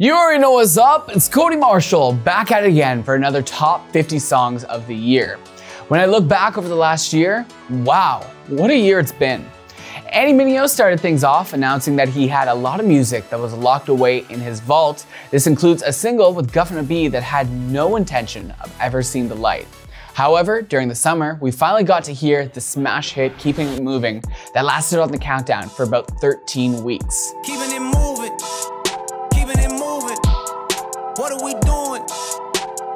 You already know what's up. It's Cody Marshall back at it again for another top 50 songs of the year. When I look back over the last year, wow, what a year it's been. Andy Mineo started things off announcing that he had a lot of music that was locked away in his vault. This includes a single with Guvna B that had no intention of ever seeing the light. However, during the summer, we finally got to hear the smash hit Keeping It Moving that lasted on the countdown for about 13 weeks. What are we doing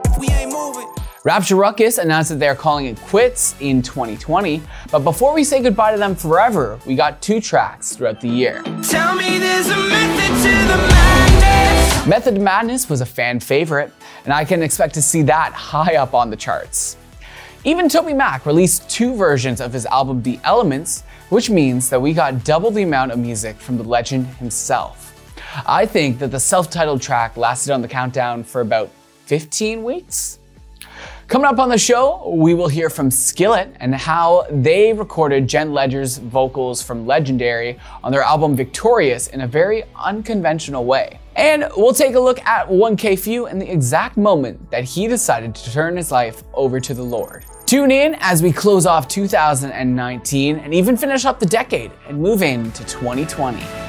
if we ain't moving? Rapture Ruckus announced that they're calling it quits in 2020, but before we say goodbye to them forever, we got two tracks throughout the year. Tell me there's a method to the madness. Method Madness was a fan favorite, and I can expect to see that high up on the charts. Even TobyMac released two versions of his album The Elements, which means that we got double the amount of music from the legend himself. I think that the self titled track lasted on the countdown for about 15 weeks. Coming up on the show, we will hear from Skillet and how they recorded Jen Ledger's vocals from Legendary on their album Victorious in a very unconventional way. And we'll take a look at 1K Phew and the exact moment that he decided to turn his life over to the Lord. Tune in as we close off 2019 and even finish up the decade and move into 2020.